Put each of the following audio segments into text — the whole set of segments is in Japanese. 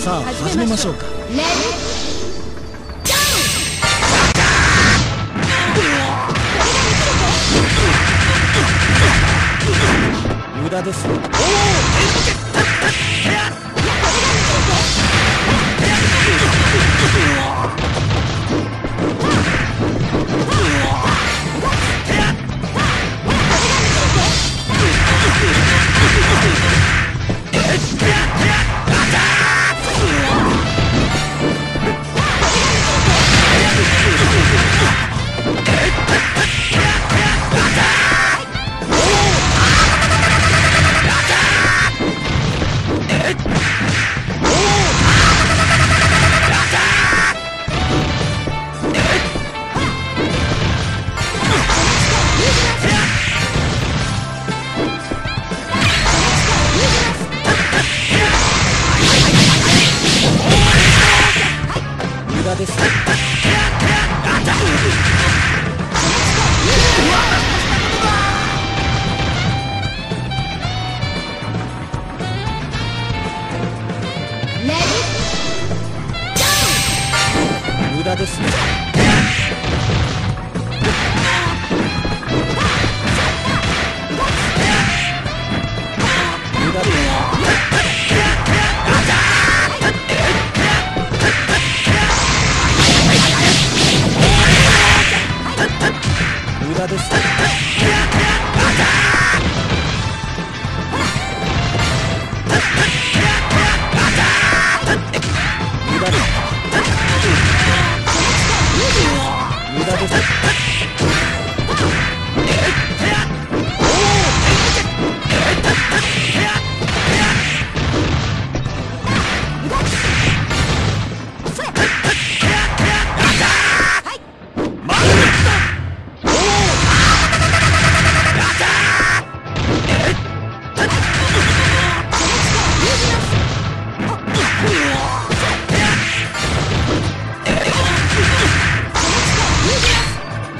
さあ始めましょうか。無駄ですよ。無です駄ですよ無駄です無駄です。Obrigado.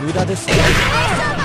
無駄ですね。